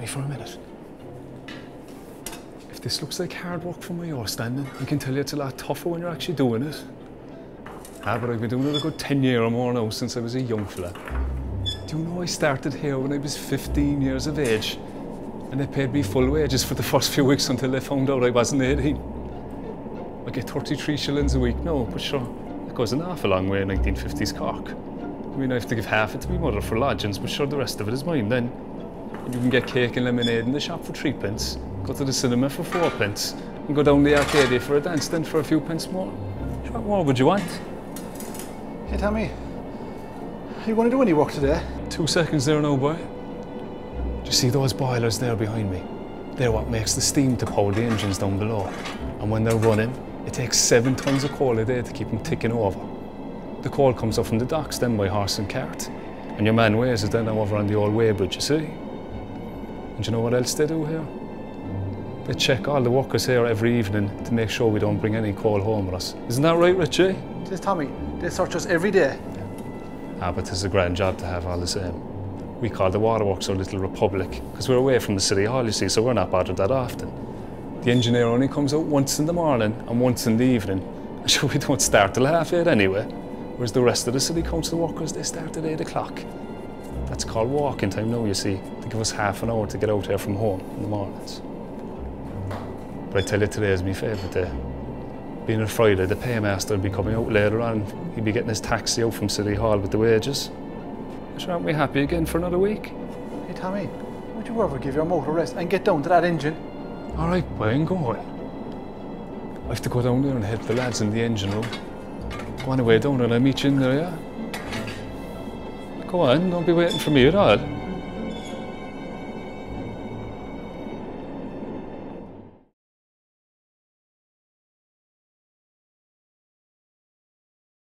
me for a minute. If this looks like hard work from where you're standing, I can tell you it's a lot tougher when you're actually doing it. Ah, but I've been doing it a good 10 year or more now since I was a young fella. Do you know I started here when I was 15 years of age? And they paid me full wages for the first few weeks until they found out I wasn't 18. I get 33 shillings a week now, but sure, it goes an awful long way in 1950s Cork. I mean, I have to give half it to my mother for lodgings, but sure, the rest of it is mine then. You can get cake and lemonade in the shop for three pence, go to the cinema for four pence, and go down the arcade for a dance then for a few pence more. What more would you want? Hey, Tommy. Are you going to do any work today? Two seconds there no boy. Do you see those boilers there behind me? They're what makes the steam to power the engines down below. And when they're running, it takes seven tons of coal a day to keep them ticking over. The coal comes up from the docks then by horse and cart. And your man weighs it then over on the old weighbridge, you see? And you know what else they do here? They check all the workers here every evening to make sure we don't bring any coal home with us. Isn't that right, Richie? Says Tommy. They search us every day. Ah, but it's a grand job to have all the same. We call the waterworks our little republic because we're away from the city hall, you see, so we're not bothered that often. The engineer only comes out once in the morning and once in the evening. And sure, we don't start till half eight anyway. Whereas the rest of the city council workers, they start at eight o'clock. That's called walking time now, you see. They give us half an hour to get out here from home in the mornings. But I tell you, today is my favourite day. Being a Friday, the paymaster will be coming out later on. He'll be getting his taxi out from City Hall with the wages. Sure, aren't we happy again for another week? Hey, Tommy. Would you ever give your motor a rest and get down to that engine? All right, boy, I'm going. I have to go down there and help the lads in the engine room. Go on away down and I'll meet you in there, yeah? Go on, don't be waiting for me at all.